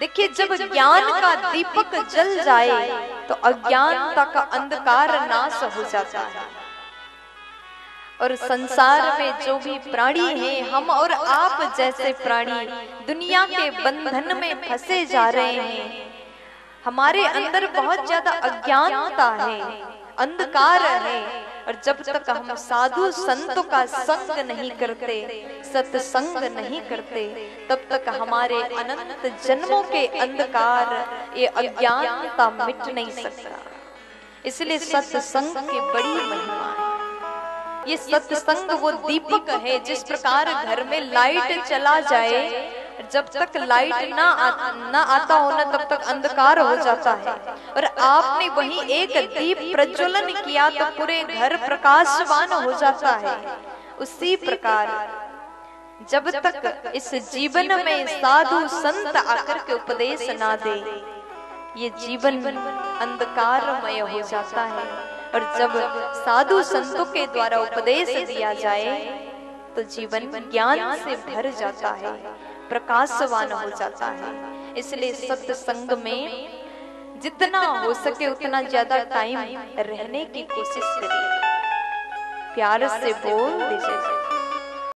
देखिए जब ज्ञान का दीपक जल जाए तो अज्ञानता का अंधकार नाश हो जाता है। और संसार में जो भी प्राणी हैं हम और आप जैसे प्राणी दुनिया के बंधन में फंसे जा रहे हैं। हमारे अंदर बहुत ज़्यादा अज्ञानता है। अंधकार है। और जब तक हम साधु संतों का संग नहीं करते सत्संग नहीं करते तब तक हमारे अनंत जन्मों के अंधकार ये अज्ञानता मिट नहीं सकता। इसलिए सत्संग की बड़ी महिमा है। ये सत्संग वो दीपक है जिस प्रकार घर में लाइट चला जाए जब तक लाइट ना आ, ना आता हो ना तब तक अंधकार हो जाता है। आपने वही एक दीप प्रज्वलन किया तो पूरे घर प्रकाशवान हो जाता है। उसी प्रकार, जब तक इस जीवन में साधु संत आकर के उपदेश ना दे, ये जीवन अंधकारमय हो जाता है। और जब साधु संतों के द्वारा उपदेश दिया जाए तो जीवन ज्ञान से भर जाता है, प्रकाशवान हो जाता है। इसलिए सत्संग में जितना हो सके उतना ज़्यादा टाइम रहने की कोशिश करिए। प्यार से बोल दीजिए।